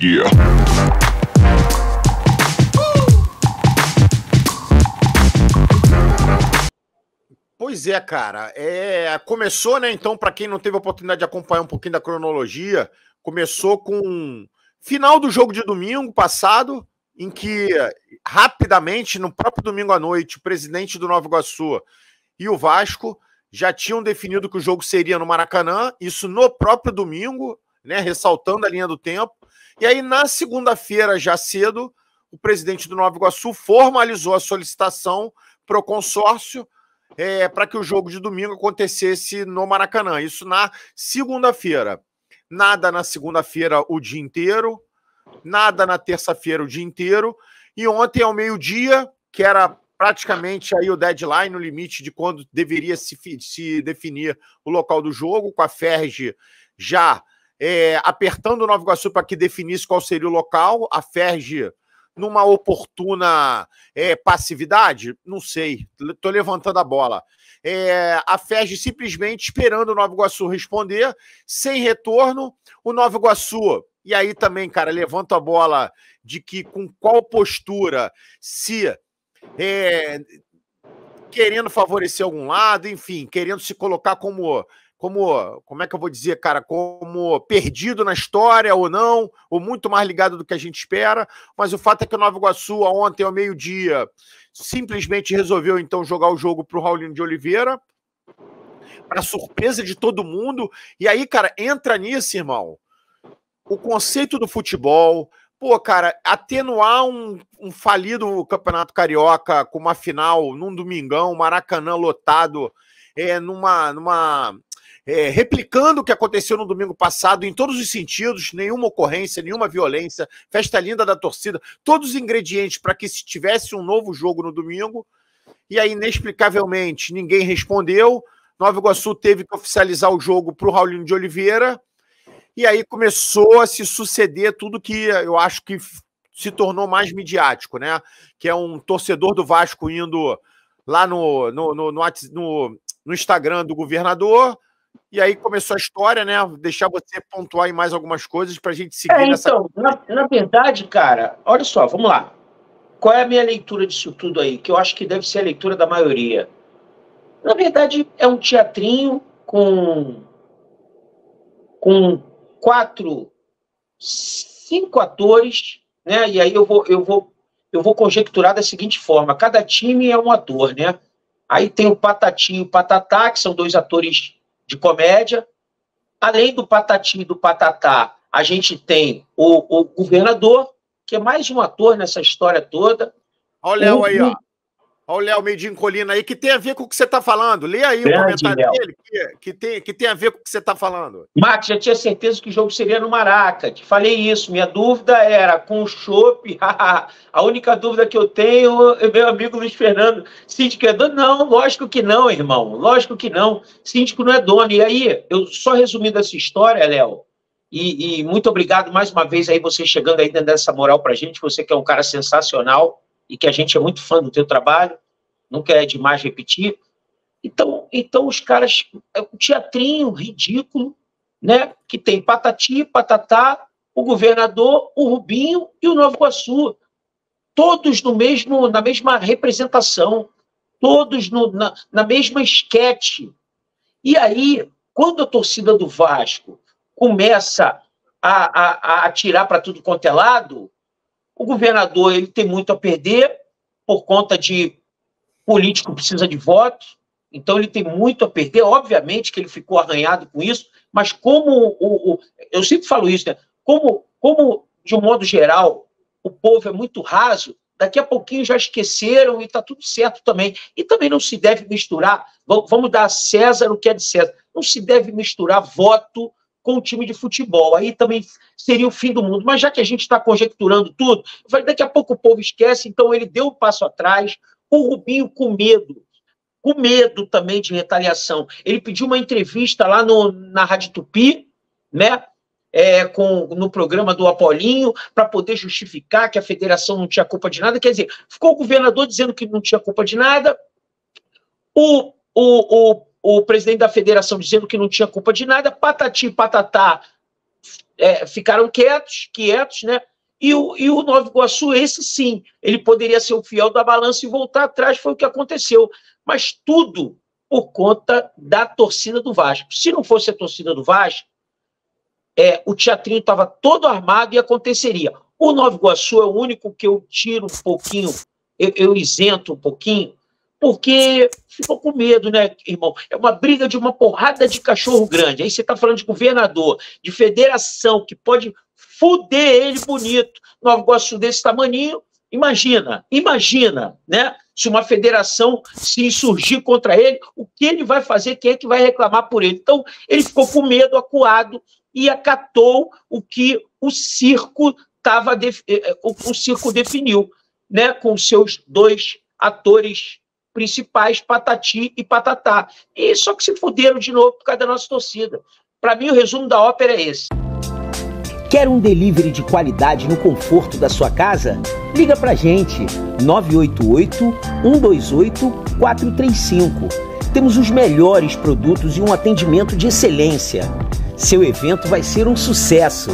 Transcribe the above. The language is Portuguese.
yeah. Pois é, cara. É, começou, né? Então, para quem não teve a oportunidade de acompanhar um pouquinho da cronologia, começou com final do jogo de domingo passado, em que rapidamente, no próprio domingo à noite, o presidente do Nova Iguaçu e o Vasco já tinham definido que o jogo seria no Maracanã, isso no próprio domingo, né? Ressaltando a linha do tempo. E aí, na segunda-feira, já cedo, o presidente do Nova Iguaçu formalizou a solicitação para o consórcio é, para que o jogo de domingo acontecesse no Maracanã. Isso na segunda-feira. Nada na segunda-feira o dia inteiro, nada na terça-feira o dia inteiro. E ontem, ao meio-dia, que era praticamente aí o deadline, o limite de quando deveria se, se definir o local do jogo, com a Ferge já é, apertando o Nova Iguaçu para que definisse qual seria o local. A Ferge numa oportuna é, passividade? Não sei, estou levantando a bola. É, a FERJ simplesmente esperando o Nova Iguaçu responder, sem retorno, o Nova Iguaçu. E aí também, cara, levanta a bola de que com qual postura, se é, querendo favorecer algum lado, enfim, querendo se colocar como como, como é que eu vou dizer, cara, como perdido na história ou não, ou muito mais ligado do que a gente espera. Mas o fato é que o Nova Iguaçu, ontem ao meio-dia, simplesmente resolveu então jogar o jogo para o Raulino de Oliveira, para surpresa de todo mundo. E aí, cara, entra nisso, irmão, o conceito do futebol. Pô, cara, atenuar um, um falido Campeonato Carioca com uma final num domingão, Maracanã lotado, é, numa, numa é, replicando o que aconteceu no domingo passado em todos os sentidos, nenhuma ocorrência, nenhuma violência, festa linda da torcida, todos os ingredientes para que se tivesse um novo jogo no domingo. E aí, inexplicavelmente, ninguém respondeu. Nova Iguaçu teve que oficializar o jogo para o Raulinho de Oliveira. E aí começou a se suceder tudo que eu acho que se tornou mais midiático, né? Que é um torcedor do Vasco indo lá no, no, no, no, no Instagram do governador, e aí começou a história, né? Deixar você pontuar em mais algumas coisas para a gente seguir é, nessa. Então, na, na, verdade, cara, olha só, vamos lá. Qual é a minha leitura disso tudo aí? Que eu acho que deve ser a leitura da maioria. Na verdade, é um teatrinho com, com quatro, cinco atores, né? E aí eu vou, eu vou, eu vou conjecturar da seguinte forma: cada time é um ator, né? Aí tem o Patati e o Patatá, que são dois atores de comédia. Além do Patati e do Patatá, a gente tem o, o governador, que é mais um ator nessa história toda. Olha o Léo aí, ó. Olha o Léo Medinho Colina aí, que tem a ver com o que você está falando. Lê aí Grande, o comentário Léo. dele, que, que, tem, que tem a ver com o que você está falando. Max, já tinha certeza que o jogo seria no Maraca. Te falei isso. Minha dúvida era com o chopp. a única dúvida que eu tenho é meu amigo Luiz Fernando. Síndico é dono? Não, lógico que não, irmão. Lógico que não. Síndico não é dono. E aí, eu só resumindo essa história, Léo, e, e, muito obrigado mais uma vez aí você chegando aí dando essa moral pra gente, você que é um cara sensacional e que a gente é muito fã do teu trabalho, nunca é demais repetir. Então, então os caras, é um teatrinho ridículo, né? Que tem Patati, Patatá, o governador, o Rubinho e o Novo Iguaçu. Todos no mesmo, na mesma representação, todos no, na, na mesma esquete. E aí, quando a torcida do Vasco começa a, a, a atirar para tudo quanto é lado, o governador ele tem muito a perder por conta de político precisa de votos, então ele tem muito a perder. Obviamente que ele ficou arranhado com isso, mas como o, o eu sempre falo isso, né? Como, como de um modo geral o povo é muito raso, daqui a pouquinho já esqueceram e está tudo certo também. E também não se deve misturar, vamos dar a César o que é de César, não se deve misturar voto com o time de futebol. Aí também seria o fim do mundo. Mas já que a gente está conjecturando tudo, daqui a pouco o povo esquece, então ele deu um passo atrás. O Rubinho com medo, com medo também de retaliação. Ele pediu uma entrevista lá no, na Rádio Tupi, né? É, com, no programa do Apolinho, para poder justificar que a federação não tinha culpa de nada. Quer dizer, ficou o governador dizendo que não tinha culpa de nada, o, o, o o presidente da federação dizendo que não tinha culpa de nada, patati patatá, é, ficaram quietos, quietos, né? E o, e o Nova Iguaçu, esse sim, ele poderia ser o fiel da balança e voltar atrás, foi o que aconteceu. Mas tudo por conta da torcida do Vasco. Se não fosse a torcida do Vasco, é, o teatrinho estava todo armado e aconteceria. O Nova Iguaçu é o único que eu tiro um pouquinho, eu, eu isento um pouquinho, porque ficou com medo, né, irmão? É uma briga de uma porrada de cachorro grande. Aí você está falando de governador, de federação, que pode fuder ele bonito. Nova Iguaçu desse tamaninho, imagina, imagina, né? Se uma federação se insurgir contra ele, o que ele vai fazer? Quem é que vai reclamar por ele? Então, ele ficou com medo, acuado, e acatou o que o circo tava eh, eh, o, o circo definiu, né? Com seus dois atores principais, Patati e Patatá. E só que se fuderam de novo por causa da nossa torcida. Para mim, o resumo da ópera é esse. Quer um delivery de qualidade no conforto da sua casa? Liga pra gente 988 128 435. Temos os melhores produtos e um atendimento de excelência. Seu evento vai ser um sucesso.